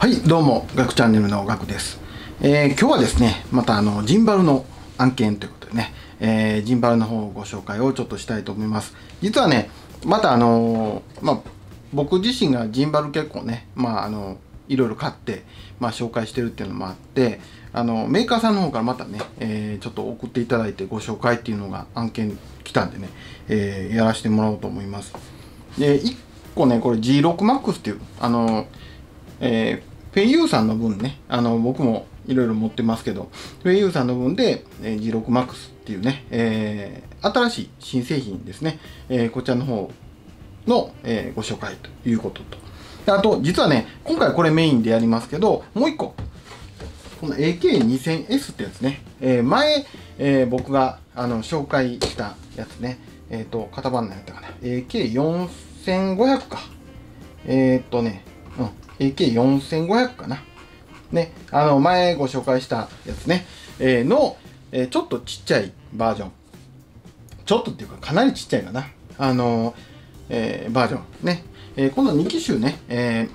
はいどうもガクチャンネルのガクです、えー今日はですねまたあのジンバルの案件ということでね、えージンバルの方をご紹介をちょっとしたいと思います。実はねまたあのーまあ僕自身がジンバル結構ねまああのいろいろ買って、まあ、紹介してるっていうのもあってあのメーカーさんの方からまたね、えーちょっと送っていただいてご紹介っていうのが案件来たんでね、えーやらせてもらおうと思います。で1個ねこれ G6MAX っていうあのえーフェイユーさんの分ね、あの僕もいろいろ持ってますけど、フェイユーさんの分で、えー G6MAX っていうね、えー新しい新製品ですね、えーこちらの方の、えーご紹介ということと。あと、実はね、今回これメインでやりますけど、もう一個、この AK2000S ってやつね、えー前、えー僕があの紹介したやつね、えっ、と、型番何やったかな、AK4500 か。えーっとね、うん、AK4500 かな。ね、あの、前ご紹介したやつね、えーの、えーちょっとちっちゃいバージョン。ちょっとっていうか、かなりちっちゃいかな。あの、えーバージョン。ね。えーこの2機種ね、え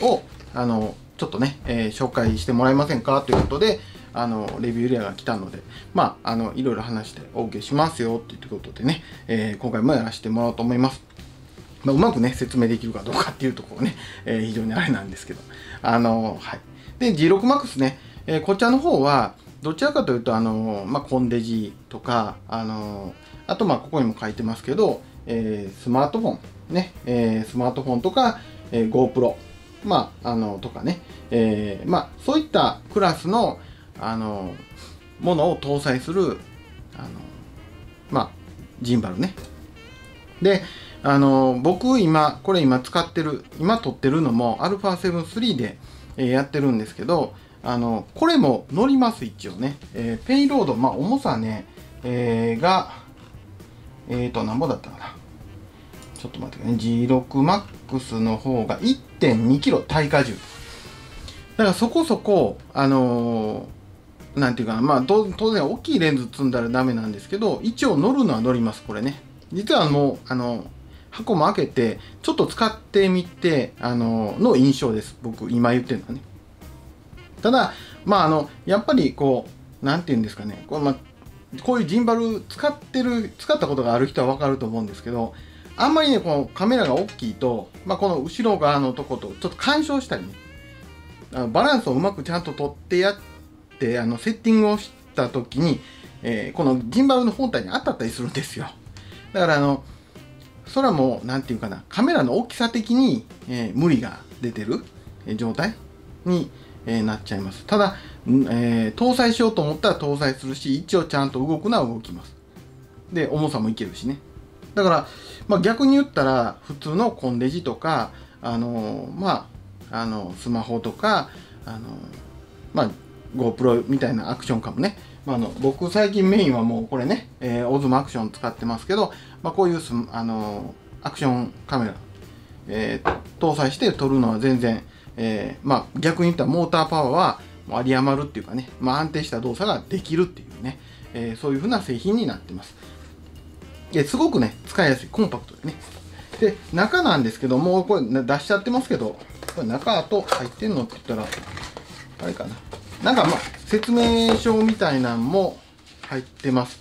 ーを、あの、ちょっとね、えー紹介してもらえませんかということで、あの、レビューレアが来たので、まあ、あの、いろいろ話してお受けしますよっていうことでね、えー今回もやらせてもらおうと思います。まあ、うまくね、説明できるかどうかっていうところね、えー非常にあれなんですけど。あのはい。で、G6MAX ね、えーこちらの方は、どちらかというと、あのまあ、コンデジとか、あのあと、ま、ここにも書いてますけど、えースマートフォン、ね、えースマートフォンとか、えー GoPro、まあ、あの、とかね、えーまあ、そういったクラスの、あのものを搭載する、あのまあ、ジンバルね。で、あの僕今これ今使ってる今撮ってるのも α7-3 で、えーやってるんですけどあのこれも乗ります一応ね、えーペイロードまあ重さね、えーがえっ、ー、となんぼだったかな。ちょっと待ってくださいね。G6MAX の方が 1.2kg 耐荷重。だからそこそこあのーなんていうかなまあ当然大きいレンズ積んだらダメなんですけど一応乗るのは乗りますこれね。実はもうあの箱も開けてちょっと使ってみてあのの印象です。僕今言ってるのはね。ただまああのやっぱりこうなんて言うんですかね。こう,、ま、こういうジンバル使ってる使ったことがある人は分かると思うんですけどあんまりねこのカメラが大きいと、まあ、この後ろ側のとことちょっと干渉したりね。あのバランスをうまくちゃんと取ってやってあのセッティングをした時に、えーこのジンバルの本体に当たったりするんですよ。だからあのそれはもう何て言うかなカメラの大きさ的に、えー無理が出てるえ状態に、えーなっちゃいます。ただ、えー搭載しようと思ったら搭載するし一応ちゃんと動くのは動きます。で重さもいけるしね。だから、まあ、逆に言ったら普通のコンデジとかあのーまああのスマホとかあのーまあ GoPro みたいなアクションカムね、まあ、の僕最近メインはもうこれね、えー、オズムアクション使ってますけど、まあ、こういうあのアクションカメラ、えー搭載して撮るのは全然、えーまあ、逆に言ったらモーターパワーはもう有り余るっていうかね、まあ、安定した動作ができるっていうね、えーそういう風な製品になってます。ですごくね使いやすいコンパクトでね。で中なんですけどもうこれ出しちゃってますけどこれ中と入ってんのって言ったらあれかな。なんかまあ説明書みたいなんも入ってます。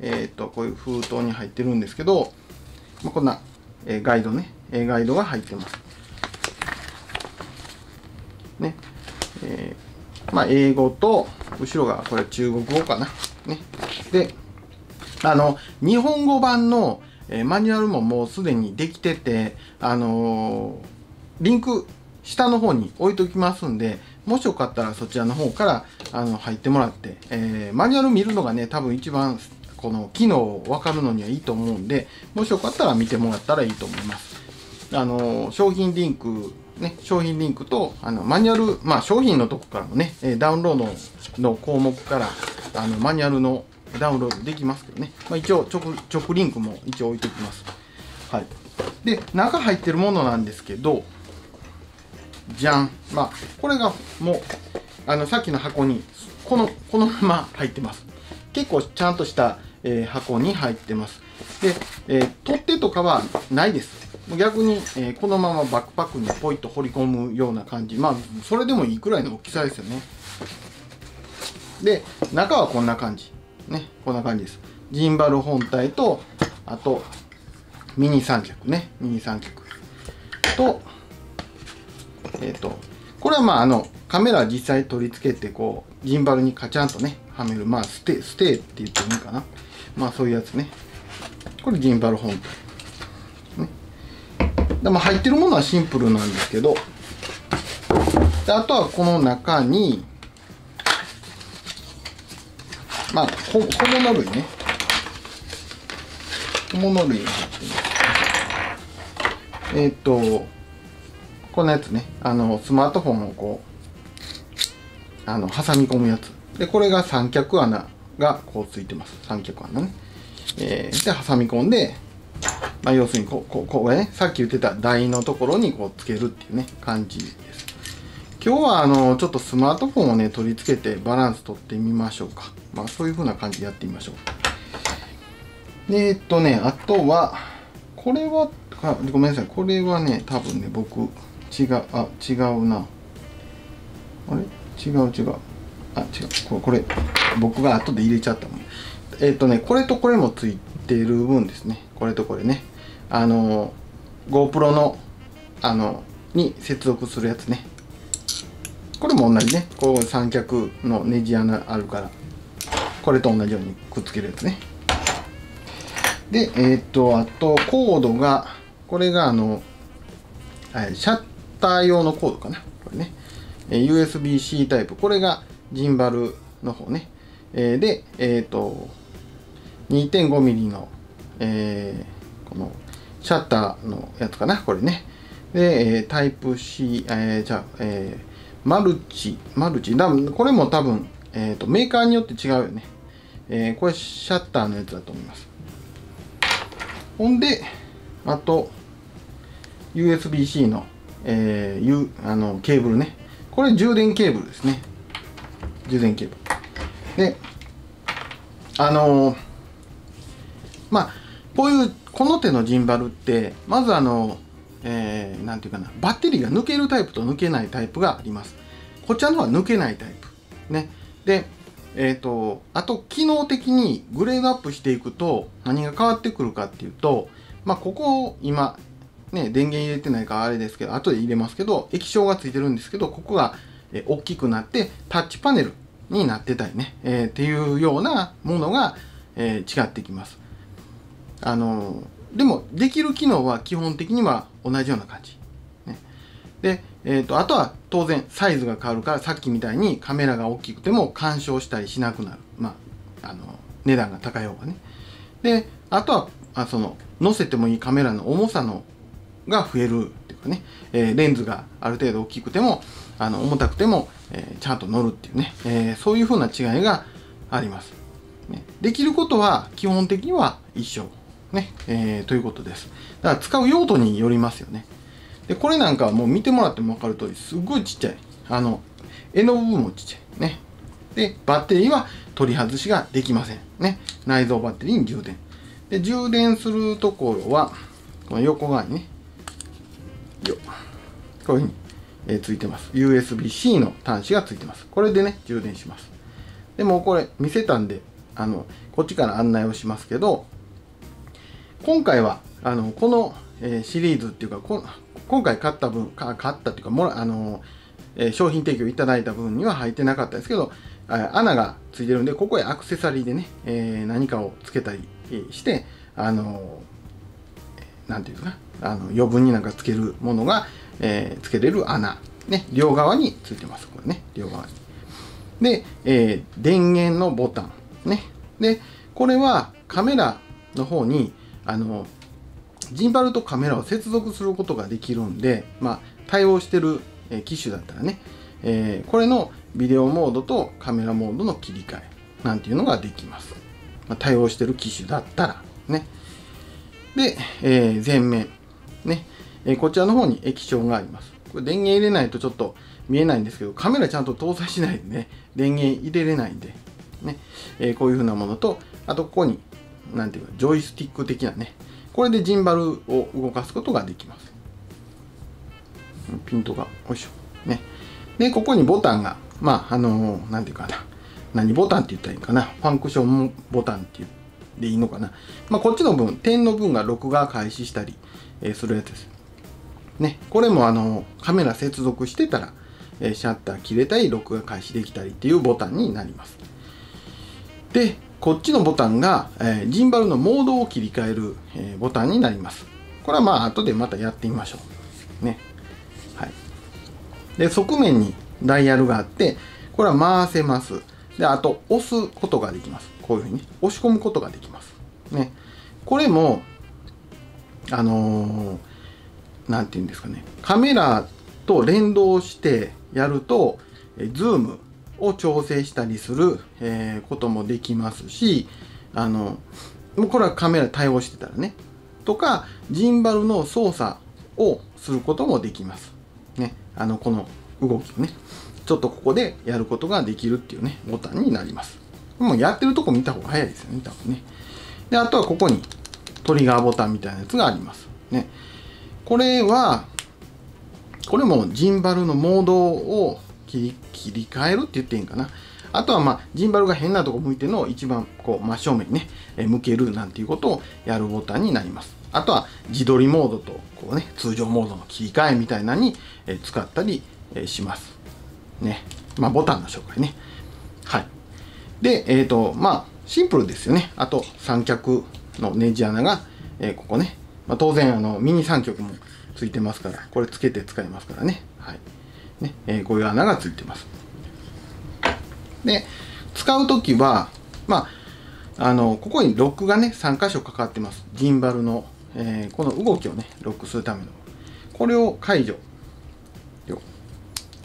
えっ、とこういう封筒に入ってるんですけど、まあ、こんな、えーガイドね、えガイドが入ってます。ね。えーまあ英語と後ろがこれ中国語かな。ね。であの日本語版の、えーマニュアルももうすでにできててあのーリンク下の方に置いときますんでもしよかったらそちらの方からあの入ってもらって、えーマニュアル見るのがね多分一番この機能を分かるのにはいいと思うんでもしよかったら見てもらったらいいと思います。あの商品リンクね商品リンクとあのマニュアルまあ商品のとこからもねダウンロードの項目からあのマニュアルのダウンロードできますけどね、まあ、一応直直リンクも一応置いておきます。はい。で中入ってるものなんですけどじゃん。まあこれがもうあのさっきの箱にこのこのまま入ってます。結構ちゃんとした、えー箱に入ってます。で、えー取っ手とかはないです。逆に、えー、このままバックパックにポイッと掘り込むような感じ。まあそれでもいいくらいの大きさですよね。で中はこんな感じ。ねこんな感じです。ジンバル本体とあとミニ三脚ね。ミニ三脚とえっ、ー、とこれはまああのカメラ実際取り付けてこうジンバルにカチャンとねはめるまあステステーって言ってもいいかな。まあそういうやつね。これジンバル本体ね。でも入ってるものはシンプルなんですけど。であとはこの中にまあ小物類ね。小物類が入ってます。えっ、ー、とこんなやつね。あのスマートフォンをこうあの挟み込むやつ。でこれが三脚穴がこうついてます。三脚穴ね、えー、で挟み込んで、まあ、要するにこうこうこうねさっき言ってた台のところにこうつけるっていうね感じです。今日はあのちょっとスマートフォンをね取り付けてバランス取ってみましょうか。まあそういう風な感じでやってみましょう。でえっとねあとはこれはごめんなさい。これはね多分ね僕違うあ違うな。あれ？違う違う。あ違う。これ僕が後で入れちゃったもん。えっ、ー、とねこれとこれもついてる分ですね。これとこれね。あの GoPro のあのに接続するやつね。これも同じね。こう三脚のネジ穴あるからこれと同じようにくっつけるやつね。でえっ、ー、とあとコードがこれがあの、シャッター用のコードかな？これねえ USB-C タイプこれがジンバルの方ね。えー、で、えっ、ー、と、2.5ミリの、えー、このシャッターのやつかな、これね。で、えー、タイプ C、えー、じゃあ、えー、マルチ、マルチ、だこれも多分、えーと、メーカーによって違うよね。えー、これシャッターのやつだと思います。ほんで、あと、USB-C の、えー、U、あのケーブルね。これ充電ケーブルですね。充電ケーブルであのー、まあこういうこの手のジンバルってまずあのえー、ていうかなバッテリーが抜けるタイプと抜けないタイプがありますこちらのは抜けないタイプねでえっ、ー、とあと機能的にグレードアップしていくと何が変わってくるかっていうとまあここ今ね電源入れてないからあれですけど後で入れますけど液晶がついてるんですけどここがえ大きくなってタッチパネルになってたりね、えー、っていうようなものが、えー、違ってきます。あのー、でもできる機能は基本的には同じような感じ。ね、で、えーと、あとは当然サイズが変わるからさっきみたいにカメラが大きくても干渉したりしなくなる。まあ、あの値段が高い方がね。で、あとはあその載せてもいいカメラの重さのが増えるっていうかね、えー、レンズがある程度大きくてもあの重たくても、えー、ちゃんと乗るっていうね、えー、そういう風な違いがあります、ね。できることは基本的には一緒、ねえー、ということです。だから使う用途によりますよね。でこれなんかはもう見てもらっても分かる通りすっごいちっちゃい。あの柄の部分もちっちゃい。ね。でバッテリーは取り外しができません。ね。内蔵バッテリーに充電。で充電するところはこの横側にねよこういうふうにえー、ついてます。USB-C の端子がついてます。これでね、充電します。でもこれ見せたんで、あの、こっちから案内をしますけど、今回は、あの、この、えー、シリーズっていうか、今回買った分、買ったっていうか、もら、あの、えー、商品提供いただいた分には入ってなかったですけど、穴がついてるんで、ここへアクセサリーでね、えー、何かをつけたりして、あの、なんていうかな、あの余分になんかつけるものが、えー、つけれる穴、ね、両側についてます。これね、両側に。で、えー、電源のボタン。ね。で、これはカメラの方に、あの、ジンバルとカメラを接続することができるんで、まあ、対応してる、機種だったらね、えー、これのビデオモードとカメラモードの切り替えなんていうのができます。まあ、対応してる機種だったらね。で、えー、前面。ね。えこちらの方に液晶があります。これ電源入れないとちょっと見えないんですけど、カメラちゃんと搭載しないでね、電源入れれないんで、ね、えこういう風なものと、あとここに、なんていうか、ジョイスティック的なね、これでジンバルを動かすことができますピントがよいしょねでここにボタンがまああの何て言うかな何ボタンって言ったらいいかなファンクションボタンって言ってでいいのかな。まあこっちの分点の分が録画開始したり、えー、するやつです。ね。これもあのカメラ接続してたら、えー、シャッター切れたり録画開始できたりっていうボタンになります。でこっちのボタンが、えー、ジンバルのモードを切り替える、え、ボタンになります。これはまあ後でまたやってみましょう。ね。はい。で側面にダイヤルがあってこれは回せます。であと押すことができます。こういうふうに押し込むことができます。ね。これもあの何、ー、て言うんですかね。カメラと連動してやるとズームを調整したりする、えー、こともできますしあのもうこれはカメラ対応してたらね。とかジンバルの操作をすることもできます。ね。あのこの動きをね。ちょっとここでやることができるっていうね、ボタンになります。もうやってるとこ見た方が早いですよね、多分ね。で、あとはここにトリガーボタンみたいなやつがあります。ね。これは、これもジンバルのモードを切り替えるって言っていいんかな。あとはまあジンバルが変なとこ向いてのを一番こう真正面にね、え向けるなんていうことをやるボタンになります。あとは自撮りモードとこうね通常モードの切り替えみたいなに使ったりします。ね。まあ、ボタンの紹介ね。はい。で、えっ、ー、と、まあ、シンプルですよね。あと、三脚のネジ穴が、えー、ここね。まあ、当然、あの、ミニ三脚もついてますから、これつけて使いますからね。はい。ね、えー、こういう穴がついてます。で、使うときは、まあ、あの、ここにロックがね、3箇所かかってます。ジンバルの、えー、この動きをね、ロックするための。これを解除。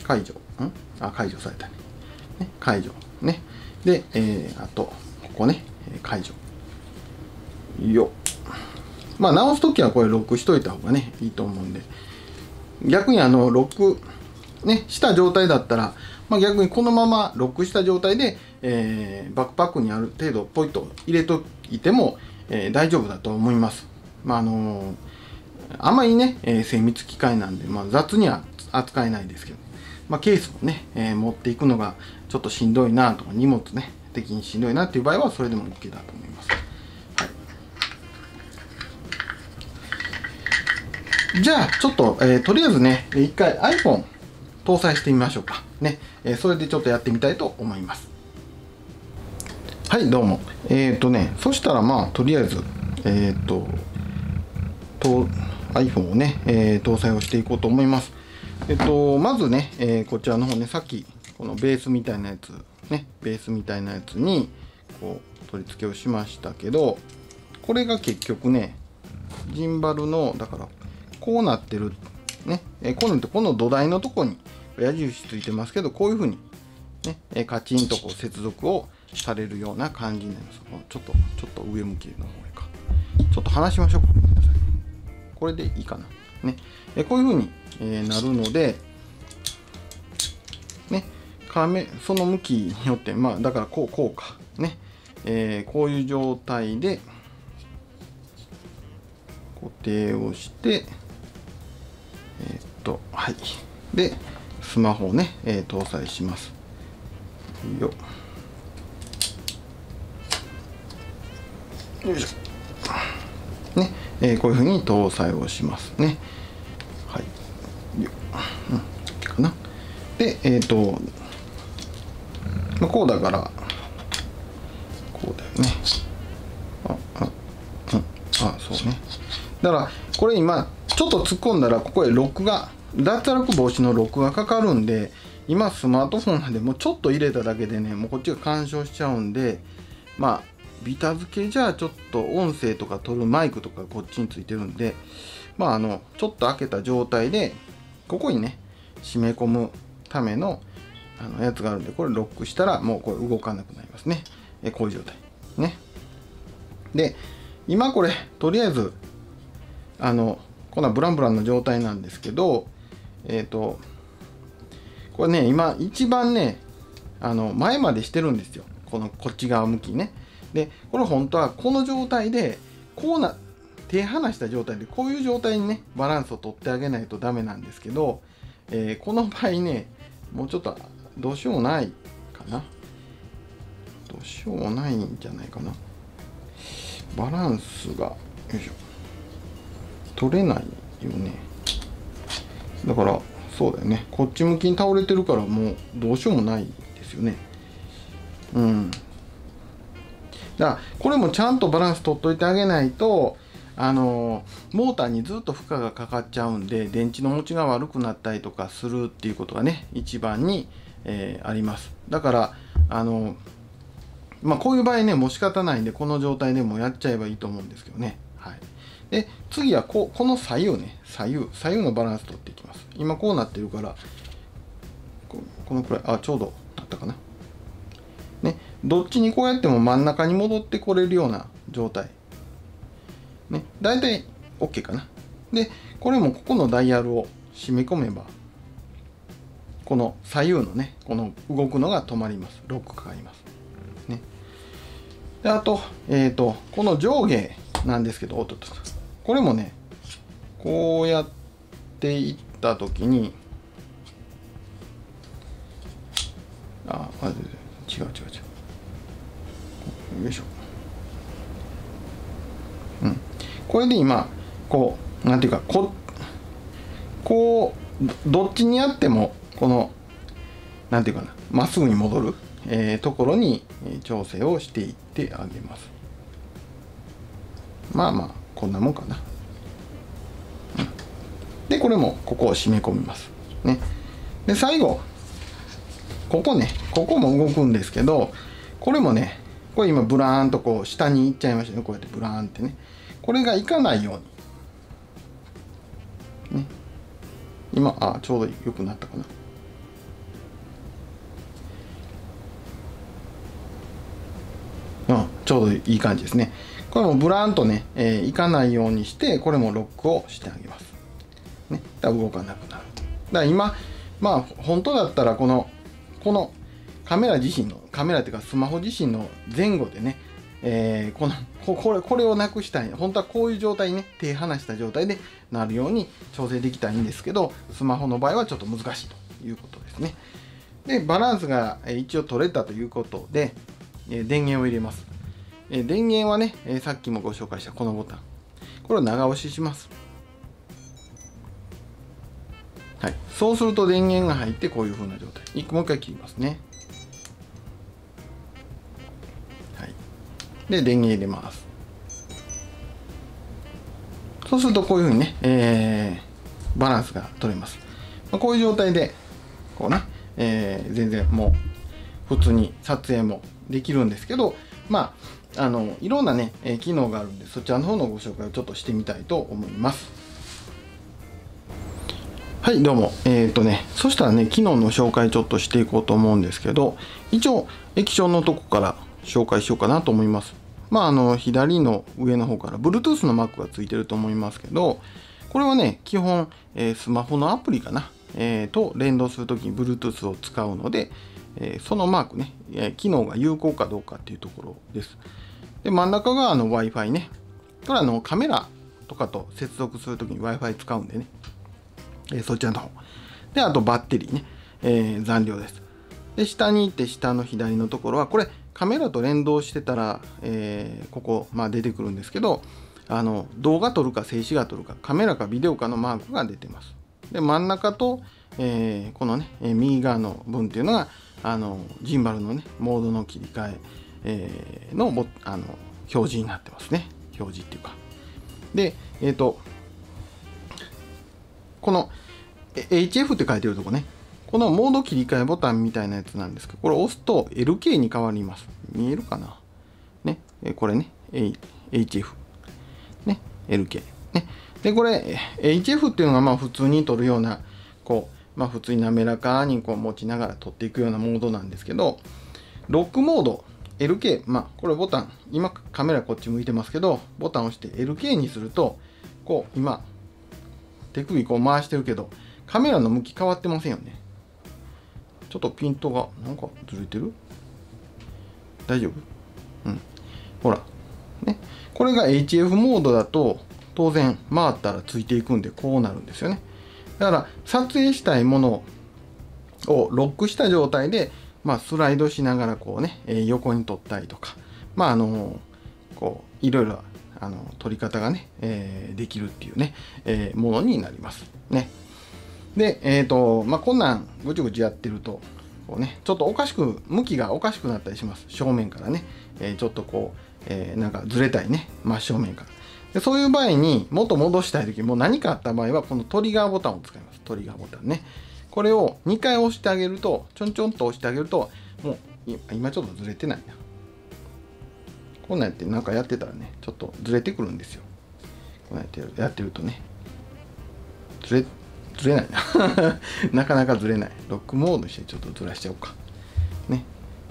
解除。ん？あ、解除されたね。ね解除。ね。で、えー、あと、ここね、解除。よ。まあ、直すときはこれロックしといた方がね、いいと思うんで。逆にあの、ロック、ね、した状態だったら、まあ、逆にこのままロックした状態で、えー、バックパックにある程度ポイと入れといても、えー、大丈夫だと思います。まああのー、あまりね、え精密機械なんで、まあ、雑には扱えないですけど、まあ、ケースもね、えー、持っていくのがちょっとしんどいなとか荷物ね的にしんどいなっていう場合はそれでも OK だと思います、はい、じゃあちょっと、えー、とりあえずね一回 iPhone 搭載してみましょうか。ね、えー、それでちょっとやってみたいと思います。はいどうも。えっ、ー、とねそしたらまあとりあえずえっ、とと iPhone をね、え搭載をしていこうと思います。えっと、まずね、えー、こちらの方ね、さっき、このベースみたいなやつ、ね、ベースみたいなやつに、こう、取り付けをしましたけど、これが結局ね、ジンバルの、だから、こうなってる、ね、えー、こうなって、この土台のとこに矢印ついてますけど、こういう風に、ね、えー、カチンとこう接続をされるような感じになります。ちょっと、ちょっと上向きの方へか。ちょっと離しましょうか。これでいいかな。ね。えこういう風にえー、なるので、ね、亀その向きによって、まあ、だからこう、こうか。ね。えー、こういう状態で、固定をして、えー、っと、はい。で、スマホをね、えー、搭載します。よよいしょ。ね、えー、こういうふうに搭載をしますね。でえっ、ー、と、まあ、こうだからこうだよね。ああうんあそうね。だからこれ今ちょっと突っ込んだらここへロックが脱落防止のロックがかかるんで今スマートフォンなんでもうちょっと入れただけでねもうこっちが干渉しちゃうんでまあビタ付けじゃあちょっと音声とか取るマイクとかこっちについてるんでまああのちょっと開けた状態でここにね締め込むためのあのやつがあるんでこれロックしたらもうこれ動かなくなりますね。えこういう状態。ね。で今これとりあえずあのこんなブランブランの状態なんですけどえっ、ー、とこれね今一番ねあの前までしてるんですよ。このこっち側向きね。でこれ本当はこの状態でこうな手離した状態でこういう状態にねバランスを取ってあげないとダメなんですけど、えー、この場合ねもうちょっとどうしようもないかな。どうしようもないんじゃないかな。バランスがよいしょ。取れないよね。だからそうだよね。こっち向きに倒れてるからもうどうしようもないですよね。うん。だからこれもちゃんとバランス取っといてあげないとあのモーターにずっと負荷がかかっちゃうんで電池の持ちが悪くなったりとかするっていうことがね一番に、えー、あります。だからあのまあこういう場合ねもう仕方ないんでこの状態でもやっちゃえばいいと思うんですけどね。はい。で次はここの左右ね。左右。左右のバランス取っていきます。今こうなってるからこのくらい。あちょうどだったかな。ね。どっちにこうやっても真ん中に戻ってこれるような状態。ね。大体 OK かな。でこれもここのダイヤルを締め込めばこの左右のねこの動くのが止まります。ロックかかります。ね。であとえっ、ー、とこの上下なんですけどおっとっとこれもねこうやっていった時にあ違う違う違う。よいしょうんこれで今こうなんていうかここうどっちにやってもこのなんていうかなまっすぐに戻る、えー、ところに調整をしていってあげます。まあまあこんなもんかな、でこれもここを締め込みます。ね。で最後ここねここも動くんですけどこれもねこれ今ブラーンとこう下に行っちゃいましたね。こうやってブラーンってね。これがいかないようにね今あちょうど良くなったかなうんちょうどいい感じですねこれもブランとね、えー、いかないようにして、これもロックをしてあげます。ね。だ動かなくなる。だから今、まあ、本当だったら、この、このカメラ自身の、カメラっていうかスマホ自身の前後でね、えー、この これこれをなくしたい本当はこういう状態にね手離した状態でなるように調整できたらいいんですけどスマホの場合はちょっと難しいということですねでバランスが一応取れたということで電源を入れますえ電源はね、えさっきもご紹介したこのボタン。これを長押しします。はい。そうすると電源が入ってこういう風な状態。もう一回切りますね。で、電源入れます。そうするとこういう風にね、えー、バランスが取れます。まあ、こういう状態で、こうね、えー、全然もう普通に撮影もできるんですけど、まあ、あのいろんなね、え機能があるんでそちらの方のご紹介をちょっとしてみたいと思いますはいどうもえっ、ー、とねそしたらね機能の紹介ちょっとしていこうと思うんですけど一応液晶のとこから紹介しようかなと思いますまああの左の上の方から Bluetooth のマークがついてると思いますけどこれはね基本、えー、スマホのアプリかな、えー、と連動するときに Bluetooth を使うのでえそのマークね、え機能が有効かどうかっていうところです。で、真ん中があの Wi-Fi ね。これはあのカメラとかと接続するときに Wi-Fi 使うんでね、えそちらの方。で、あとバッテリーね、え、残量です。で、下に行って下の左のところは、これカメラと連動してたら、えー、ここ、まあ、出てくるんですけど、あの動画撮るか静止画撮るかカメラかビデオかのマークが出てます。で真ん中と、えー、このね、右側の分っていうのがあのジンバルのねモードの切り替ええー、のあの表示になってますね。表示っていうか。でえっ、ー、とこの HF って書いてるとこね。このモード切り替えボタンみたいなやつなんですけどこれ押すと LK に変わります。見えるかな？ね。これね。HF ね。LK ね。でこれ HF っていうのがまあ普通に取るようなこうまあ、普通に滑らかにこう持ちながら撮っていくようなモードなんですけど、ロックモード、LK、まあ、これボタン、今カメラこっち向いてますけど、ボタン押して LK にすると、こう、今、手首こう回してるけど、カメラの向き変わってませんよね。ちょっとピントが、なんかずれてる？大丈夫？うん。ほら。ね。これが HF モードだと、当然回ったらついていくんでこうなるんですよねだから撮影したいものをロックした状態で、まあ、スライドしながらこうね、えー、横に撮ったりとかまああのこういろいろあの撮り方がね、え、できるっていうね、え、ものになりますねでえっ、とまあこんなんぐちぐちやってるとこうねちょっとおかしく向きがおかしくなったりします。正面からね、えちょっとこうえー、なんかずれたいね。真正面から。でそういう場合に元戻したい時もう何かあった場合はこのトリガーボタンを使います。トリガーボタンね。これを2回押してあげるとちょんちょんと押してあげるともう今ちょっとずれてないな。こんなんやってなんかやってたらねちょっとずれてくるんですよ。こんなんやってやってるとね。ずれてずれないな なかなかずれないロックモードしてちょっとずらしちゃおうかね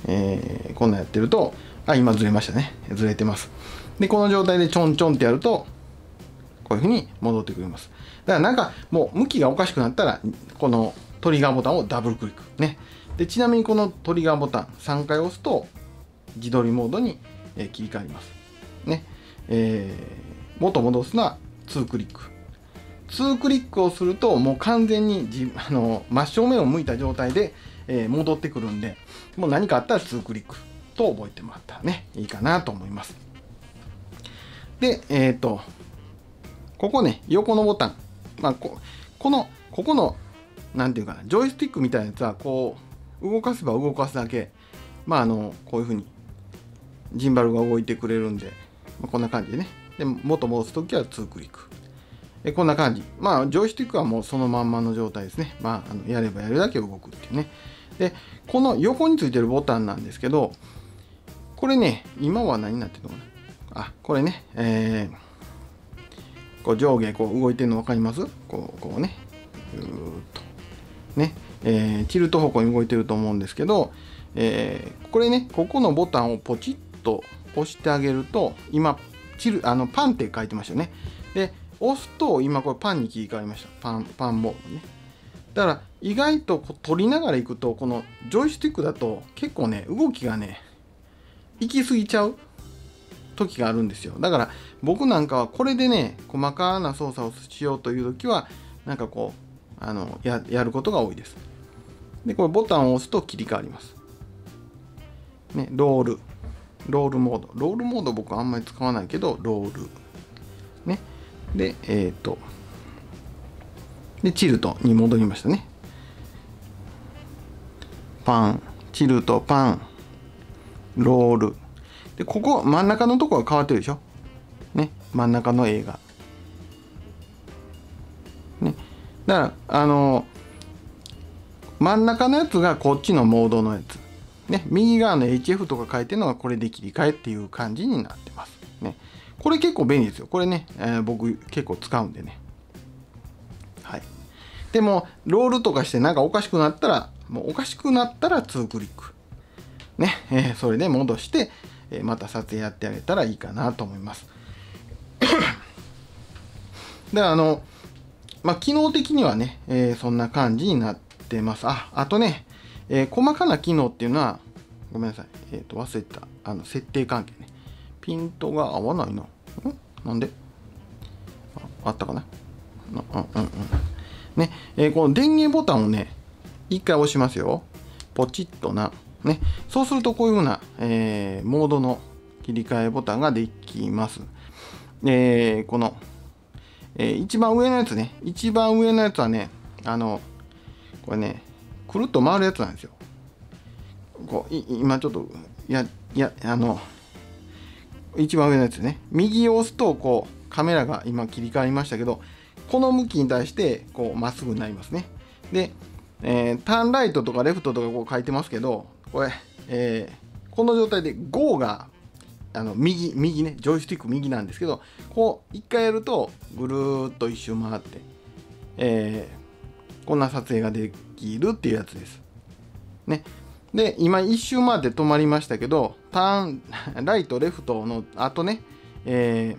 えー、こんなんやってるとあ、今ずれましたね。ずれてます。で、この状態でちょんちょんってやると、こういうふうに戻ってくれます。だからなんかもう向きがおかしくなったら、このトリガーボタンをダブルクリック。ね。で、ちなみにこのトリガーボタン3回押すと、自撮りモードに切り替わります。ね。えー、元戻すのは2クリック。2クリックをすると、もう完全にじ あの真正面を向いた状態で、えー、戻ってくるんで、もう何かあったら2クリック。と覚えてもらったらね、いいかなと思います。で、えっ、ー、と、ここね、横のボタン。まあ、ここの、ここの、なんていうかな、ジョイスティックみたいなやつは、こう、動かせば動かすだけ、まあ、あの、こういうふうに、ジンバルが動いてくれるんで、まあ、こんな感じでね。で、元戻すときは2クリック。えこんな感じ。まあ、ジョイスティックはもうそのまんまの状態ですね。まあ、あのやればやるだけ動くっていうね。で、この横についてるボタンなんですけど、これね、今は何になってるのかなあ、これね、えー、こう上下こう動いてるの分かります？こう、こうね、ぐーっと。ね、えー、チルト方向に動いてると思うんですけど、えー、これね、ここのボタンをポチッと押してあげると、今、チル、あの、パンって書いてましたよね。押すと、今これパンに切り替わりました。パン、パンモードね。だから、意外とこう取りながら行くと、このジョイスティックだと結構ね、動きがね、行き過ぎちゃう時があるんですよ。だから僕なんかはこれでね細かな操作をしようという時はなんかこうあのやることが多いです。でこれボタンを押すと切り替わります。ねロール。ロールモード。ロールモード僕あんまり使わないけどロール。でえっ、ー、とでチルトに戻りましたねパンチルトパンロール。で、ここ、真ん中のとこが変わってるでしょ？ね。真ん中の映画。ね。だから、あの真ん中のやつがこっちのモードのやつ。ね。右側の HF とか書いてるのがこれで切り替えっていう感じになってます。ね。これ結構便利ですよ。これね、えー、僕結構使うんでね。はい。でも、ロールとかしてなんかおかしくなったら、もうおかしくなったら2クリック。ね、えー、それで戻して、えー、また撮影やってあげたらいいかなと思います。で、あの、まあ、機能的にはね、えー、そんな感じになってます。あ、あとね、えー、細かな機能っていうのは、ごめんなさい。えっ、ー、と、忘れた。あの、設定関係ね。ピントが合わないな。ん？なんで？あったかな？うんうんうん。ね、えー、この電源ボタンをね、一回押しますよ。ポチッとな。ね、そうするとこういうふうな、えー、モードの切り替えボタンができます。えー、この、えー、一番上のやつね、一番上のやつはね、あの、これね、くるっと回るやつなんですよ。こう今ちょっと、や、や、あの、一番上のやつね、右を押すと、こう、カメラが今切り替わりましたけど、この向きに対して、こう、まっすぐになりますね。で、えー、ターンライトとかレフトとかこう書いてますけど、これ、えー、この状態で GO があの右、右ね、ジョイスティック右なんですけど、こう、一回やると、ぐるーっと一周回って、えー、こんな撮影ができるっていうやつです。ね。で、今一周回って止まりましたけど、ターン、ライト、レフトの後ね、え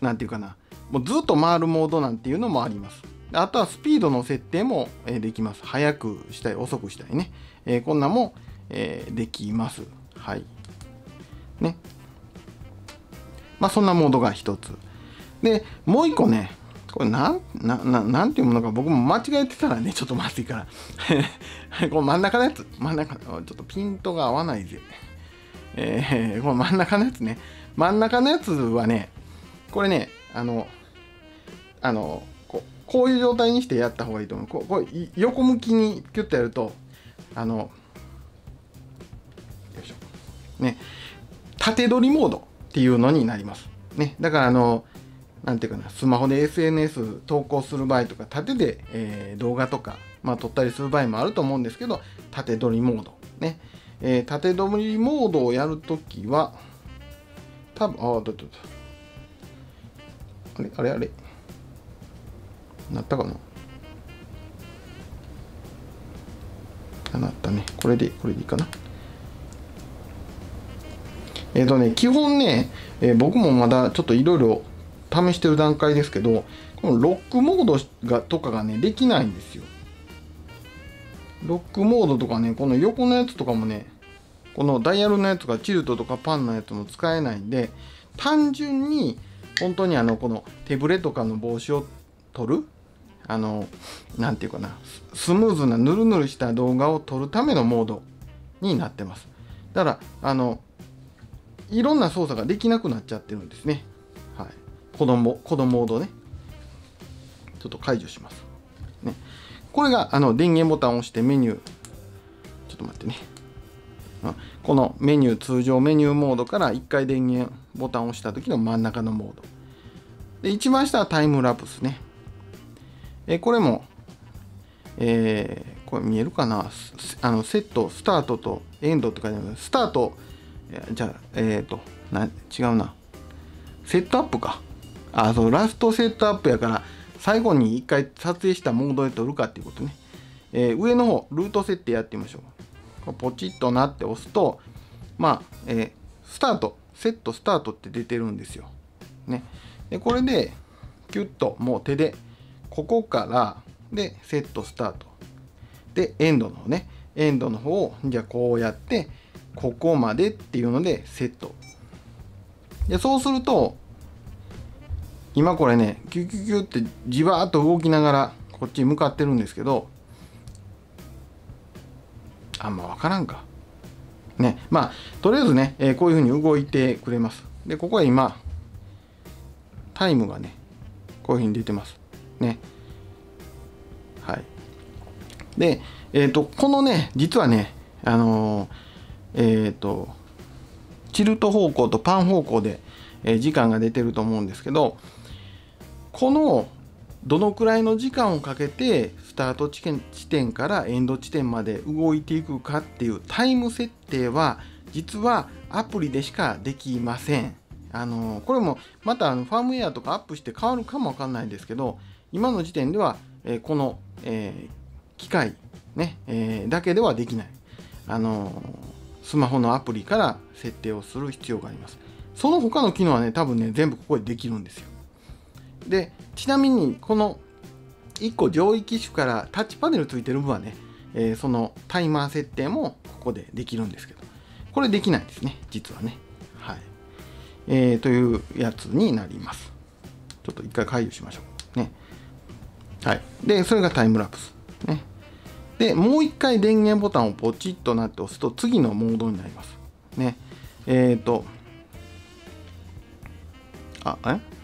ー、なんていうかな、もうずっと回るモードなんていうのもあります。あとはスピードの設定もできます。速くしたり遅くしたりね。えー、こんなも、えー、できます。はい。ね。まあそんなモードが一つ。でもう一個ねこれなんなななんていうものか僕も間違えてたらねちょっとまずいから。この真ん中のやつ。真ん中ちょっとピントが合わないぜ。えー、この真ん中のやつね。真ん中のやつはねこれねあのあのここういう状態にしてやった方がいいと思う。こうこれ横向きにキュッとやるとあのよいしょ。ね。縦取りモードっていうのになります。ね。だからあのなんていうかな、スマホで SNS 投稿する場合とか、縦で、えー、動画とか、まあ、撮ったりする場合もあると思うんですけど、縦撮りモード。ね。えー、縦撮りモードをやるときは、多分、あ、だだだ。あれあれあれなったかな？あ、なったね。これで、これでいいかな？えっ、ー、とね、基本ね、えー、僕もまだちょっといろいろ試してる段階ですけどこのロックモードがとかがねできないんですよ。ロックモードとかねこの横のやつとかもねこのダイヤルのやつがチルトとかパンのやつも使えないんで単純に本当にあのこの手ぶれとかの帽子を取るあの何て言うかなスムーズなヌルヌルした動画を撮るためのモードになってます。だからあのいろんな操作ができなくなっちゃってるんですね。子供、子供モードね。ちょっと解除します。ね。これが、あの、電源ボタンを押してメニュー。ちょっと待ってね。このメニュー、通常メニューモードから1回電源ボタンを押した時の真ん中のモード。で、一番下はタイムラプスね。えこれも、えー、これ見えるかな？あの、セット、スタートとエンドって書いてある。スタート、じゃあ、えっ、ー、とな、違うな。セットアップか。あそうラストセットアップやから最後に一回撮影したモードで撮るかっていうことね、えー、上の方ルート設定やってみましょうポチッとなって押すとまあ、えー、スタートセットスタートって出てるんですよ。ね。でこれでキュッともう手でここからでセットスタート。でエンドの方ね。エンドの方をじゃあこうやってここまでっていうのでセット。でそうすると今これねキュキュキュってじわっと動きながらこっちに向かってるんですけどあんま分からんか。ねまあとりあえずね、えー、こういうふうに動いてくれます。でここは今タイムがねこういうふうに出てます。ね。はい。でえっ、ー、とこのね実はねあのー、えっ、とチルト方向とパン方向で、え時間が出てると思うんですけどこのどのくらいの時間をかけてスタート地点からエンド地点まで動いていくかっていうタイム設定は実はアプリでしかできません。あのこれもまたあのファームウェアとかアップして変わるかもわかんないですけど今の時点では、えこの、え、機械、ねえ、だけではできない。あのスマホのアプリから設定をする必要があります。その他の機能はね、多分ね、全部ここでできるんですよ。でちなみにこの1個上位機種からタッチパネルついてる分はね、えー、そのタイマー設定もここでできるんですけど。これできないですね実はね。はい。えー、というやつになります。ちょっと一回解除しましょう。ね。はい。でそれがタイムラプス。ね。でもう一回電源ボタンをポチッとなって押すと次のモードになります。ね。えっ、ー、とあえ？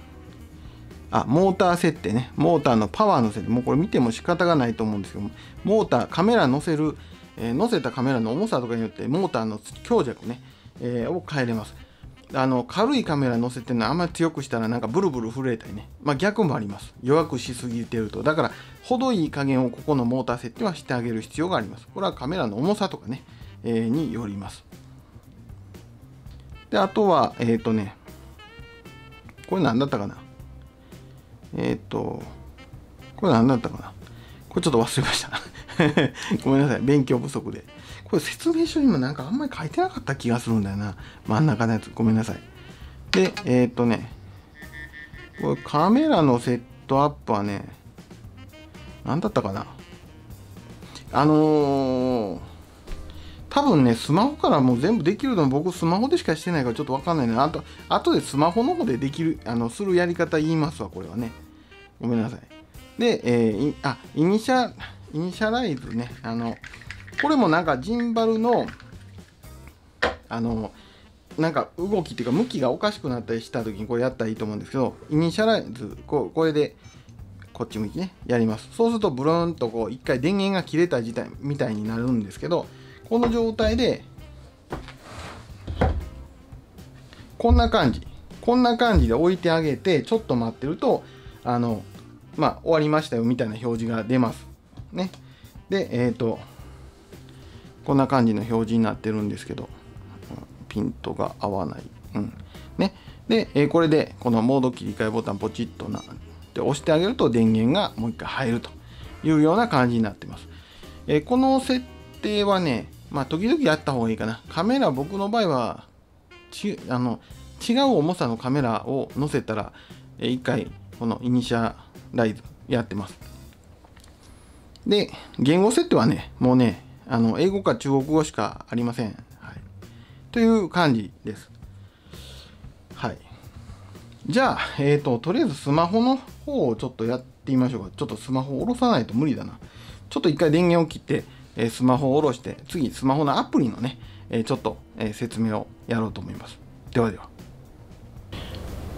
あ、モーター設定ね。モーターのパワーの設定。もうこれ見ても仕方がないと思うんですけども、モーター、カメラ乗せる、えー、乗せたカメラの重さとかによって、モーターの強弱ね、えー、を変えれます。あの、軽いカメラ乗せてるのあんまり強くしたらなんかブルブル震えたりね。まあ逆もあります。弱くしすぎてると。だから、程いい加減をここのモーター設定はしてあげる必要があります。これはカメラの重さとかね、えー、によります。で、あとは、えっ、とね、これ何だったかなえっ、ー、と、これ何だったかな？これちょっと忘れました。ごめんなさい。勉強不足で。これ説明書にもなんかあんまり書いてなかった気がするんだよな。真ん中のやつ。ごめんなさい。で、えっ、ー、とね、これカメラのセットアップはね、何だったかな？あのー、多分ね、スマホからもう全部できるの僕スマホでしかしてないからちょっとわかんないね。あと、あとでスマホの方でできる、あの、するやり方言いますわ、これはね。ごめんなさい。で、えー、あ、イニシャ、イニシャライズね。あの、これもなんかジンバルの、あの、なんか動きっていうか向きがおかしくなったりした時にこれやったらいいと思うんですけど、イニシャライズ、ここれでこっち向きね、やります。そうするとブルーンとこう一回電源が切れた自体みたいになるんですけど、この状態で、こんな感じ。こんな感じで置いてあげて、ちょっと待ってると、あの、まあ、終わりましたよみたいな表示が出ます。ね。で、えっ、ー、と、こんな感じの表示になってるんですけど、ピントが合わない。うん。ね。で、えー、これで、このモード切り替えボタンポチッとなって押してあげると電源がもう一回入るというような感じになってます。えー、この設定はね、まあ、時々やった方がいいかな。カメラ、僕の場合は、ちあの違う重さのカメラを載せたら、え、一回、このイニシャライズやってます。で、言語設定はね、もうね、あの英語か中国語しかありません。はい、という感じです。はい。じゃあ、えっ、ー、と、とりあえずスマホの方をちょっとやってみましょうか。ちょっとスマホを下ろさないと無理だな。ちょっと一回電源を切って、え、スマホを下ろして、次、スマホのアプリのね、え、ちょっと、え、説明をやろうと思います。ではでは。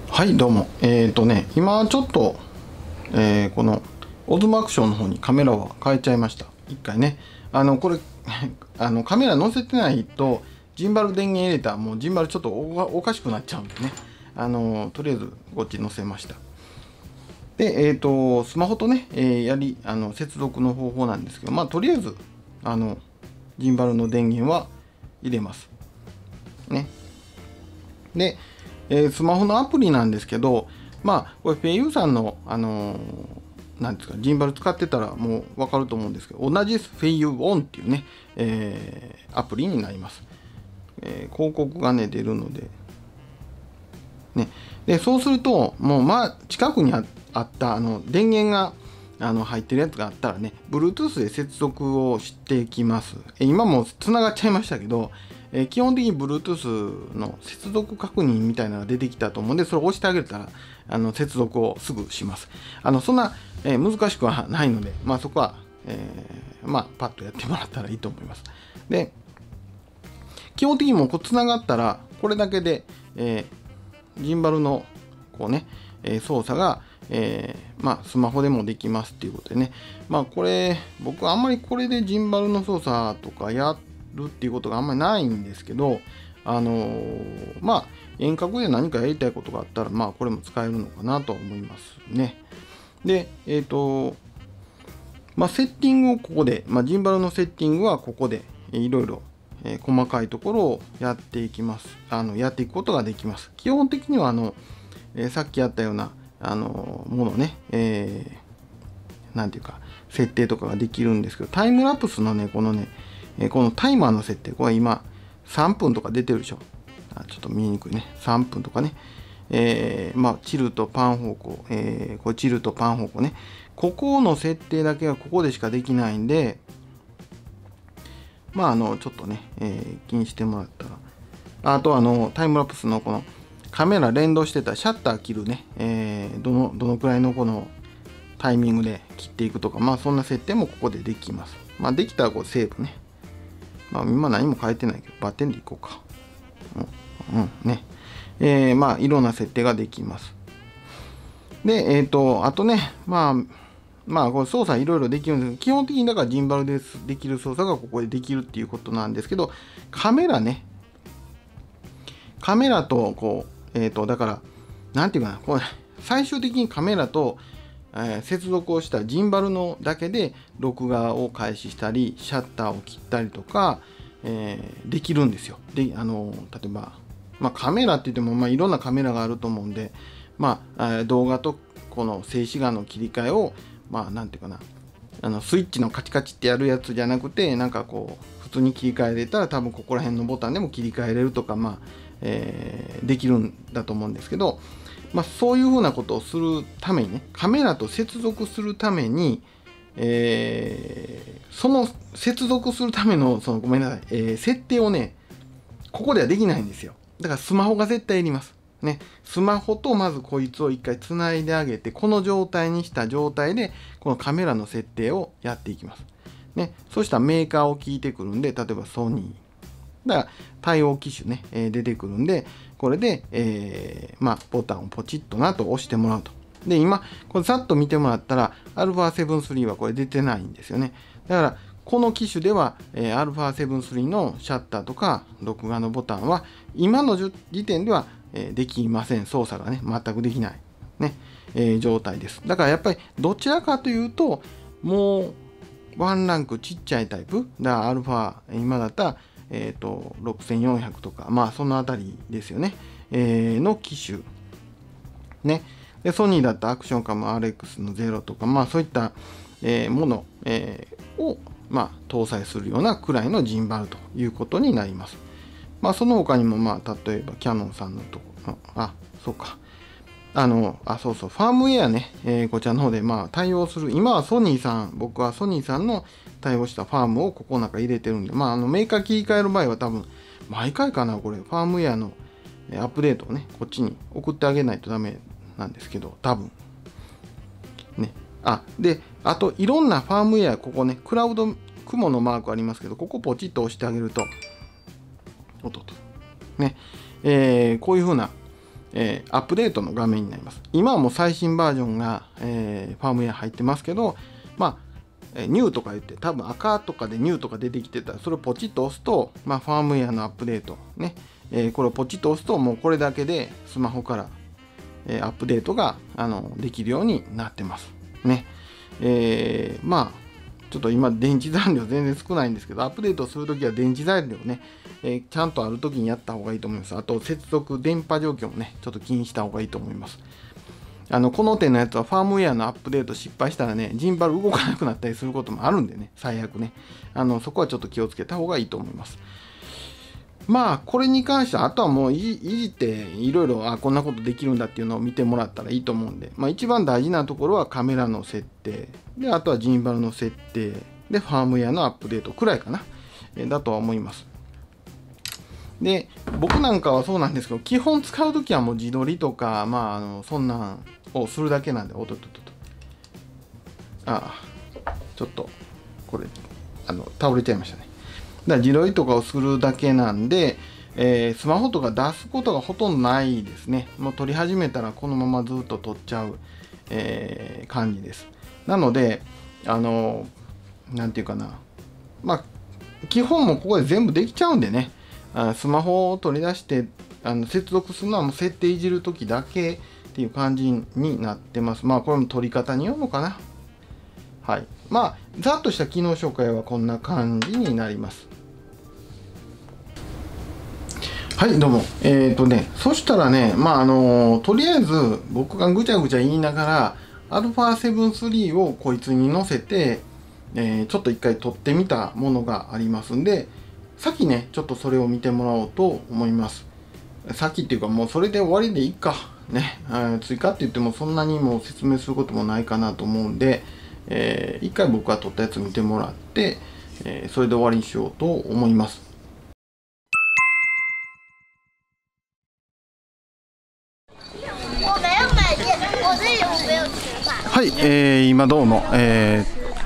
はい、どうも。えっ、とね、今ちょっと、えこのオズマアクションの方にカメラを変えちゃいました。一回ね。あの、これ、あの、カメラ載せてないと、ジンバル電源入れたらもうジンバルちょっとおかしくなっちゃうんでね。あの、とりあえずこっち載せました。で、えっ、ー、と、スマホとね、えー、やり、あの、接続の方法なんですけど、まあ、とりあえず、あの、ジンバルの電源は入れます。ね。で、えー、スマホのアプリなんですけど、まあ、これ、フェイユーさんの、あのなんですか、ジンバル使ってたらもうわかると思うんですけど、同じ Feiyu ON っていうね、えー、アプリになります。えー、広告がね、出るので、ね。で、そうすると、もう、まあ、近くにあったあの電源があの入ってるやつがあったらね、Bluetooth で接続をしていきます。今もつながっちゃいましたけど、え基本的に Bluetooth の接続確認みたいなのが出てきたと思うんで、それを押してあげたら、あの接続をすぐします。あのそんな、え難しくはないので、まあ、そこは、えー、まあ、パッとやってもらったらいいと思います。で、基本的にもこう繋がったら、これだけで、えー、ジンバルのこうね、え操作が、え、まあ、スマホでもできますっていうことでね。まあ、これ、僕あんまりこれでジンバルの操作とかやるっていうことがあんまりないんですけど、あのー、まあ、遠隔で何かやりたいことがあったら、まあ、これも使えるのかなと思いますね。で、えっ、ー、と、まあ、セッティングをここで、まあ、ジンバルのセッティングはここで、いろいろ、え細かいところをやっていきます。あの、やっていくことができます。基本的には、あの、えさっきやったような、あのものね、えー、なんていうか、設定とかができるんですけど、タイムラプスのね、このね、えこのタイマーの設定、これ今、3分とか出てるでしょ。あちょっと見えにくいね。3分とかね。えー、まあ、チルとパン方向、えー、これチルとパン方向ね。ここの設定だけはここでしかできないんで、まあ、あの、ちょっとね、えー、気にしてもらったら。あと、あの、タイムラプスのこの、カメラ連動してたシャッター切るね、えー、どの、どのくらいのこのタイミングで切っていくとか、まあそんな設定もここでできます。まあできたらこうセーブね。まあ今何も変えてないけど、バッテンでいこうか。うん、うん、ね。えー、まあいろんな設定ができます。で、えっ、ー、と、あとね、まあ、まあ、これ操作いろいろできるんですけど、基本的にだからジンバルでできる操作がここでできるっていうことなんですけど、カメラね、カメラとこう、えっ、ー、と、だから、なんていうかな、これ、最終的にカメラと、えー、接続をしたジンバルのだけで録画を開始したり、シャッターを切ったりとか、えー、できるんですよ。で、あの、例えば、まあ、カメラって言っても、まあ、いろんなカメラがあると思うんで、まあ、動画とこの静止画の切り替えを、まあ、なんていうかな、あのスイッチのカチカチってやるやつじゃなくて、なんかこう、普通に切り替えれたら、多分ここら辺のボタンでも切り替えれるとか、まあ、えー、できるんだと思うんですけど、まあ、そういうふうなことをするためにね、カメラと接続するために、えー、その接続するためのそのごめんなさい、えー、設定をねここではできないんですよ。だからスマホが絶対いります。ね、スマホとまずこいつを一回つないであげてこの状態にした状態でこのカメラの設定をやっていきます。ね、そうしたらメーカーを聞いてくるんで例えばソニー。だから対応機種ね、えー、出てくるんでこれで、えー、まあ、ボタンをポチッとなと押してもらうと。で今これざっと見てもらったら α7-3 はこれ出てないんですよね。だからこの機種では、えー、α7-3 のシャッターとか録画のボタンは今の時点では、えー、できません。操作がね全くできない、ね。えー、状態です。だからやっぱりどちらかというともうワンランクちっちゃいタイプ。だアルファ今だったら、えーと、6400とかまあそのあたりですよね、えー、の機種。ね。でソニーだったアクションカム RX の0とかまあそういった、えー、もの、えー、をまあ、搭載するようなくらいのジンバルということになります。まあ、その他にも、まあ、例えばキャノンさんのところ、あ、そうか。あの、あ、そうそう、ファームウェアね、えー、こちらの方で、まあ、対応する、今はソニーさん、僕はソニーさんの対応したファームをここの中入れてるんで、まあ、あのメーカー切り替える場合は多分、毎回かな、これ、ファームウェアのアップデートをね、こっちに送ってあげないとダメなんですけど、多分。ね。あ、で、あと、いろんなファームウェア、ここね、クラウド、雲のマークありますけど、ここポチッと押してあげると、おっとと。ね。えー、こういう風なえー、アップデートの画面になります。今はもう最新バージョンが、えー、ファームウェア入ってますけど、まあ、ニューとか言って多分赤とかでニューとか出てきてたらそれをポチッと押すと、まあ、ファームウェアのアップデートね、えー、これをポチッと押すともうこれだけでスマホから、えー、アップデートがあのできるようになってますねえー、まあちょっと今電池残量全然少ないんですけど、アップデートするときは電池残量ね、えー、ちゃんとあるときにやった方がいいと思います。あと接続、電波状況もね、ちょっと気にした方がいいと思います。あの、この手のやつはファームウェアのアップデート失敗したらね、ジンバル動かなくなったりすることもあるんでね、最悪ね。あの、そこはちょっと気をつけた方がいいと思います。まあ、これに関しては、あとはもういじって、いろいろ、あ、こんなことできるんだっていうのを見てもらったらいいと思うんで、まあ、一番大事なところはカメラの設定、で、あとはジンバルの設定、で、ファームウェアのアップデートくらいかな、えだとは思います。で、僕なんかはそうなんですけど、基本使うときはもう自撮りとか、まあ、あのそんなんをするだけなんで、おっとっとっと。ああ、ちょっと、これ、あの、倒れちゃいましたね。だから自撮りとかをするだけなんで、えー、スマホとか出すことがほとんどないですね。もう撮り始めたらこのままずっと撮っちゃう、えー、感じです。なので、あの、なんていうかな。まあ、基本もここで全部できちゃうんでね、あスマホを取り出してあの接続するのはもう設定いじるときだけっていう感じになってます。まあ、これも取り方によるのかな。はい。まあ、ざっとした機能紹介はこんな感じになります。はい、どうも。えっ、ー、とね、そしたらね、まあ、あのー、とりあえず僕がぐちゃぐちゃ言いながら、α7-3 をこいつに載せて、えー、ちょっと一回撮ってみたものがありますんで、さっきね、ちょっとそれを見てもらおうと思います。さっきっていうかもうそれで終わりでいいか。ね、追加って言ってもそんなにもう説明することもないかなと思うんで、えー、一回僕が撮ったやつ見てもらって、えー、それで終わりにしようと思います。はい、えー、今どうも、え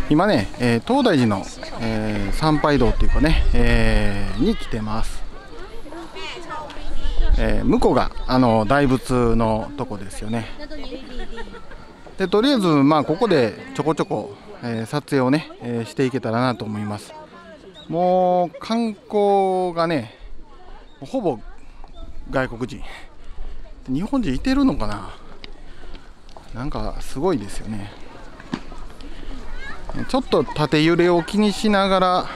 ー、今ね、えー、東大寺の、えー、参拝道っていうかね、えー、に来てます、えー、向こうがあの大仏のとこですよね。でとりあえずまあここでちょこちょこ、えー、撮影をね、えー、していけたらなと思います。もう観光がねほぼ外国人。日本人いてるのかな？なんかすごいですよね。ちょっと縦揺れを気にしながら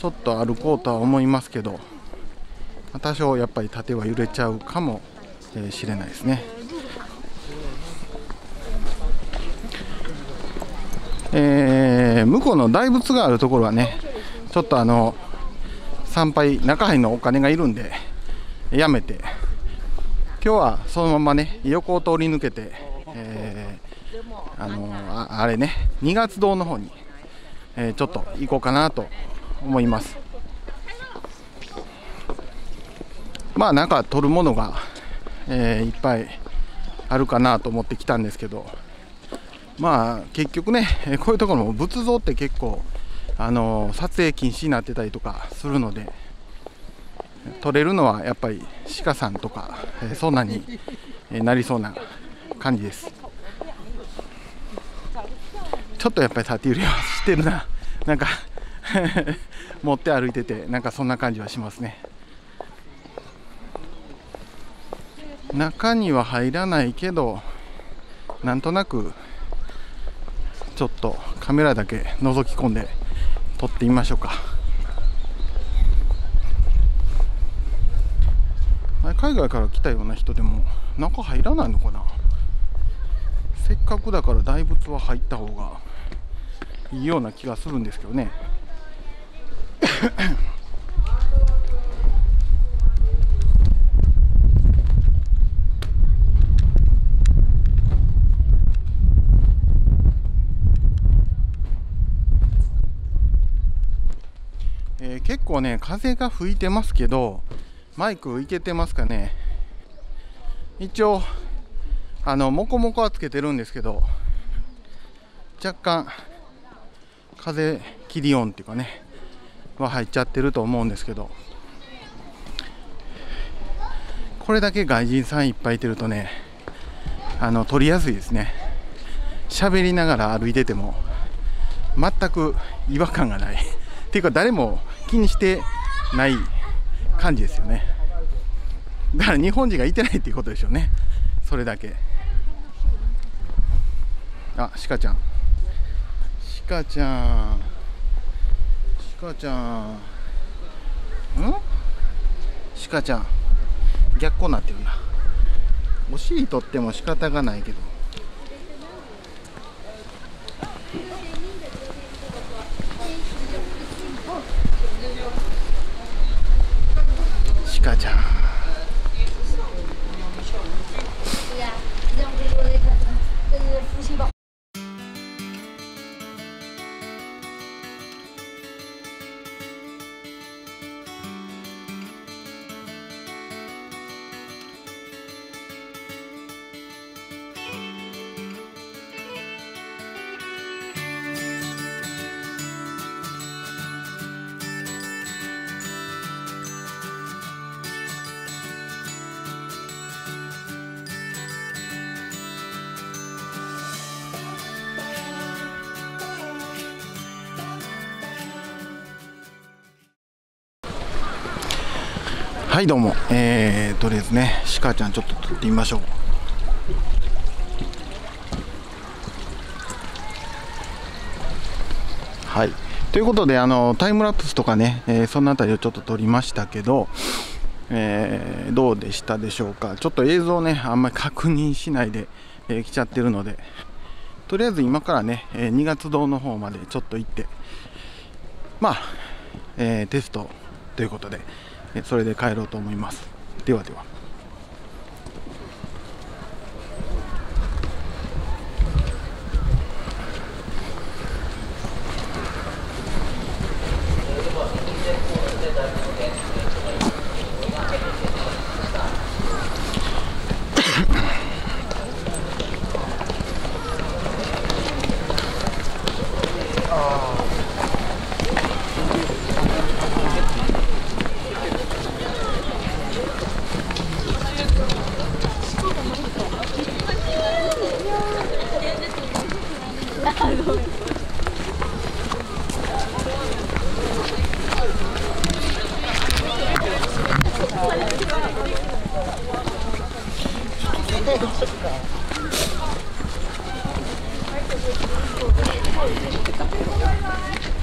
ちょっと歩こうとは思いますけど。多少やっぱり縦は揺れちゃうかもしれないですね。えー、向こうの大仏があるところはねちょっとあの参拝中入のお金がいるんでやめて今日はそのままね横を通り抜けて、えあのああれね2月堂の方に、えー、ちょっと行こうかなと思います。まあなんか取るものが、えー、いっぱいあるかなと思ってきたんですけどまあ結局ねこういうところも仏像って結構あの撮影禁止になってたりとかするので撮れるのはやっぱり鹿さんとか、えそんなになりそうな感じです。ちょっとやっぱり立ち売りはしてるな。なんか 持って歩いててなんかそんな感じはしますね。中には入らないけどなんとなくちょっとカメラだけ覗き込んで撮ってみましょうか。海外から来たような人でも中入らないのかな？せっかくだから大仏は入った方がいいような気がするんですけどねえー、結構ね風が吹いてますけどマイクいけてますかね。一応あのモコモコはつけてるんですけど若干風切り音っていうかねは入っちゃってると思うんですけど。これだけ外人さんいっぱいいてるとねあの撮りやすいですね。喋りながら歩いてても全く違和感がない。っていうか誰も気にしてない感じですよね。だから日本人がいてないっていうことでしょうね。それだけ。あ鹿ちゃん。鹿ちゃん。鹿ちゃん。ん？鹿ちゃん。逆光になってるな。お尻取っても仕方がないけど。鹿ちゃんはいどうも。えー、とりあえずね鹿ちゃんちょっと撮ってみましょう。はい。ということであのタイムラプスとかね、えー、その辺りをちょっと撮りましたけどえー、どうでしたでしょうか。ちょっと映像ねあんまり確認しないで、えー、来ちゃってるのでとりあえず今からね、えー、2月堂の方までちょっと行ってまあ、えー、テストということでそれで帰ろうと思います。ではでは。おはようございます。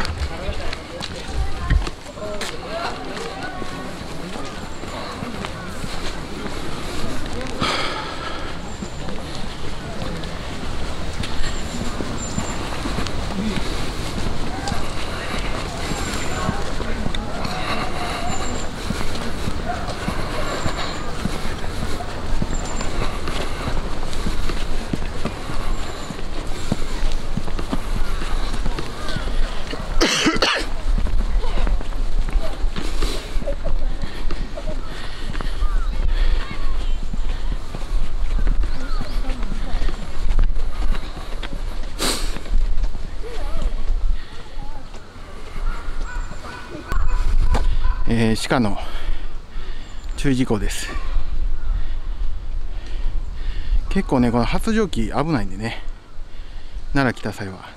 ー、鹿の注意事項です。結構ねこの発情期危ないんでね奈良来た際は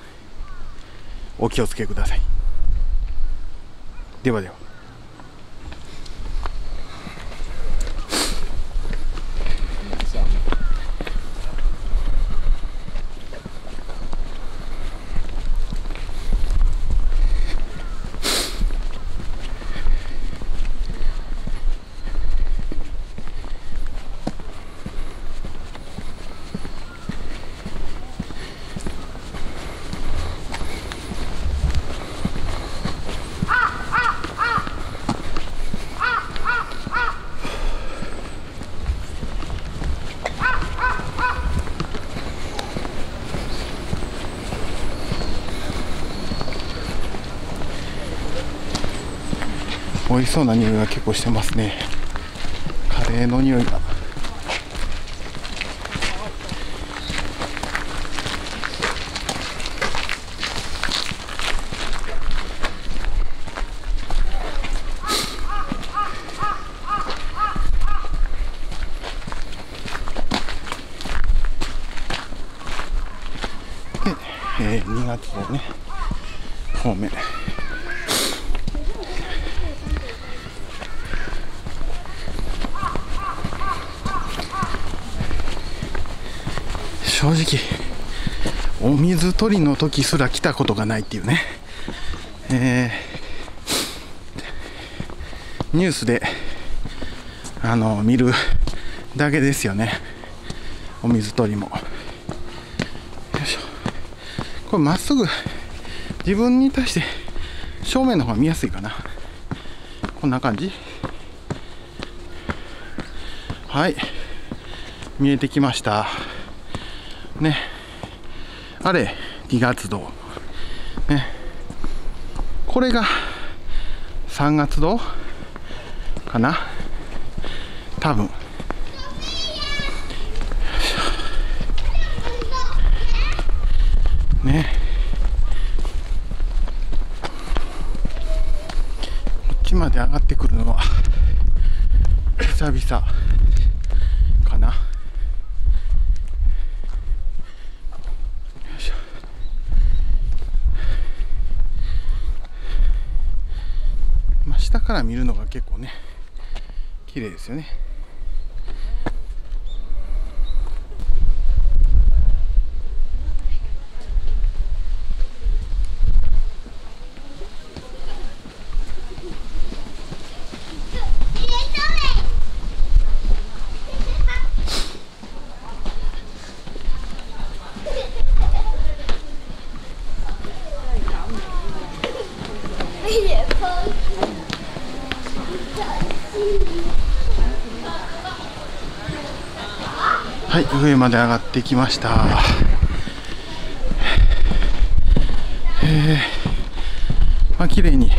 お気をつけください。ではでは。美味しそうな匂いが結構してますね。カレーの匂いが。1人の時すら来たことがないっていうね、えー、ニュースであの見るだけですよね。お水取りも。これまっすぐ自分に対して正面の方が見やすいかな。こんな感じ。はい。見えてきました。ね。あれ。2月堂ね。これが3月堂かな。多分。ね。こっちまで上がってくるのは久々かな下から見るのが結構ね綺麗ですよねはい上まで上がってきました。えー、まあ綺麗に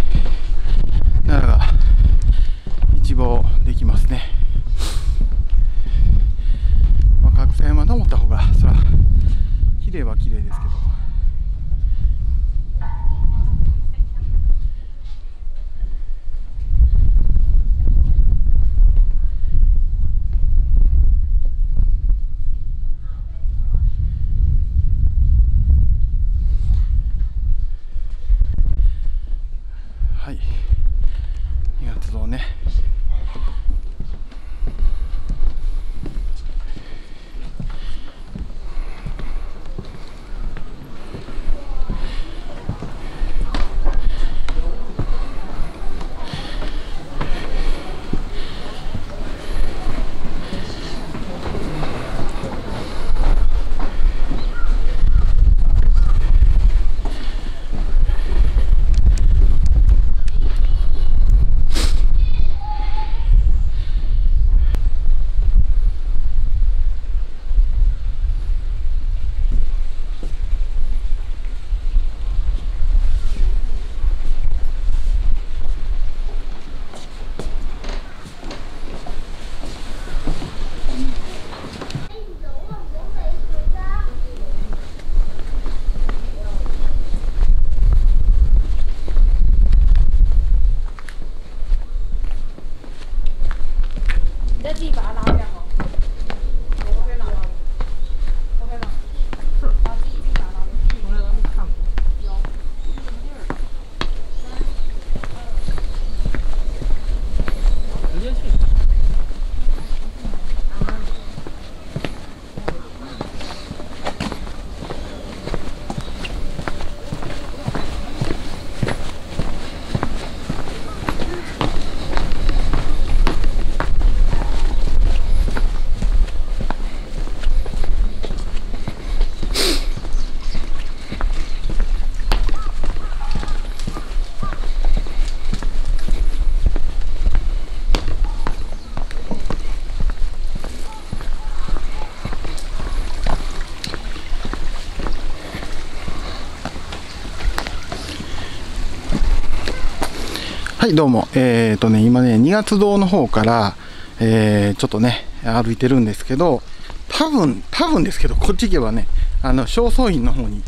い、どうも。えっ、とね、今ね、二月堂の方から、えーちょっとね、歩いてるんですけど、多分、多分ですけど、こっち行けばね、あの、正倉院の方に、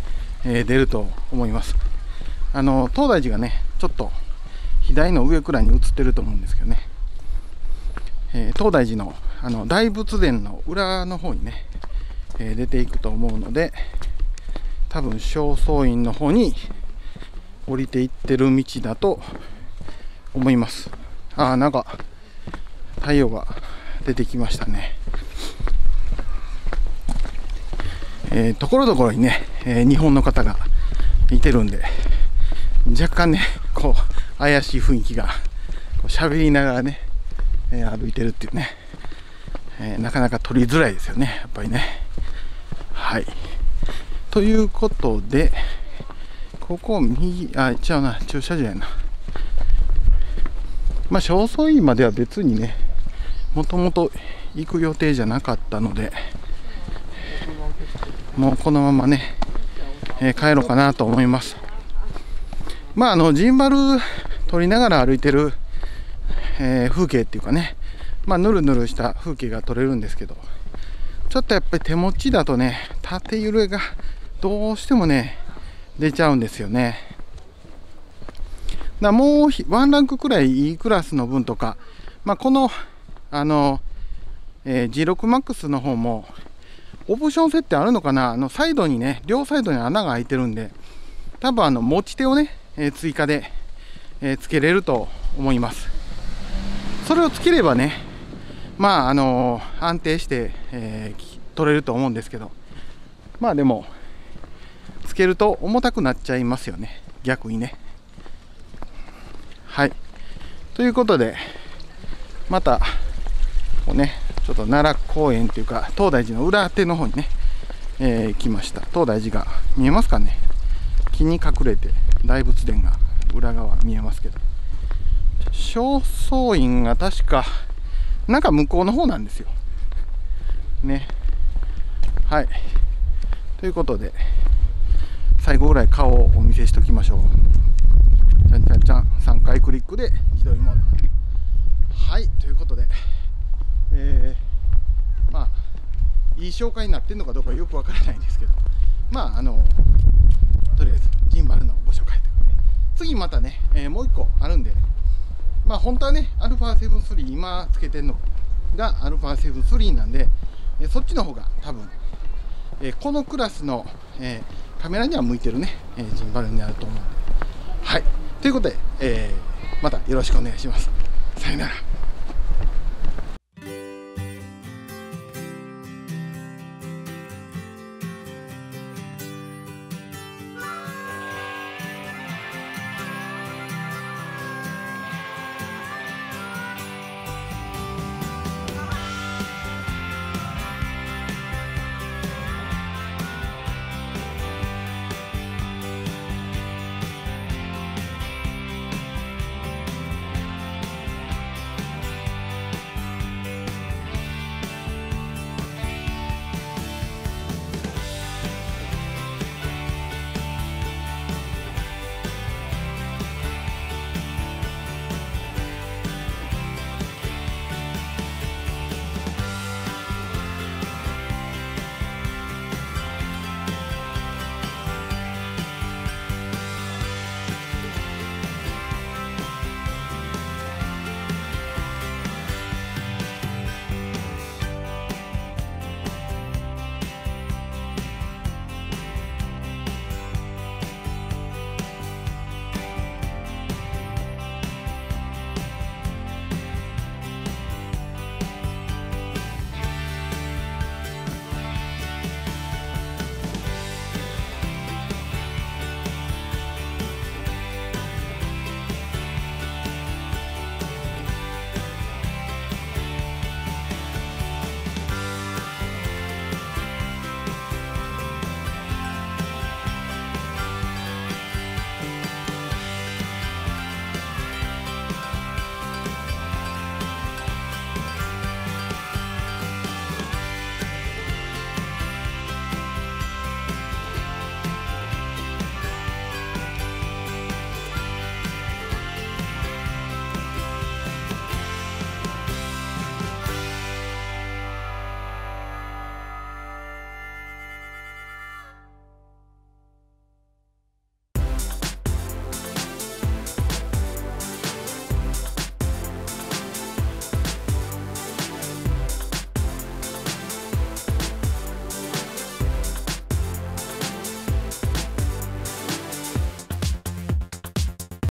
えー出ると思います。あの、東大寺がね、ちょっと、左の上くらいに映ってると思うんですけどね、えー東大寺の、あの、大仏殿の裏の方にね、えー出ていくと思うので、多分、正倉院の方に降りていってる道だと思います。ああ、なんか、太陽が出てきましたね。えーところどころにね、えー日本の方がいてるんで、若干ね、こう、怪しい雰囲気が、こう喋りながらね、えー歩いてるっていうね、えなかなか撮りづらいですよね、やっぱりね。はい。ということで、ここ右、あ、違うな、駐車場やな。まあ、正倉院までは別にね、もともと行く予定じゃなかったので、もうこのままね、えー帰ろうかなと思います。まあ、あの、ジンバル撮りながら歩いてる、えー風景っていうかね、まあ、ぬるぬるした風景が撮れるんですけど、ちょっとやっぱり手持ちだとね、縦揺れがどうしてもね、出ちゃうんですよね。だもうワンランクくらいいいクラスの分とか、まあ、この、あの、えー G6MAX の方も、オプション設定あるのかな？あの、サイドにね、両サイドに穴が開いてるんで、多分あの、持ち手をね、えー追加で、えーつけれると思います。それをつければね、まあ、あのー安定して、え取れると思うんですけど、まあでも、つけると重たくなっちゃいますよね。逆にね。はい。ということで、また、こうね、ちょっと奈良公園というか、東大寺の裏手の方にね、えー来ました。東大寺が見えますかね？木に隠れて大仏殿が裏側見えますけど。正倉院が確か、なんか向こうの方なんですよ。ね。はい。ということで、最後ぐらい顔をお見せしときましょう。じゃんじゃんじゃん、3回クリックで自撮りモード。はい、ということで、えー、まあ、いい紹介になってるのかどうかよくわからないんですけど、まあ、あの、とりあえず、ジンバルのご紹介ということで、次またね、えーもう一個あるんで、まあ、本当はね、α7-3、今つけてるのが α7-3 なんで、えーそっちの方が多分、えーこのクラスの、えカメラには向いてるね、えジンバルになると思うんで。はい。ということで、えーまたよろしくお願いします。さよなら。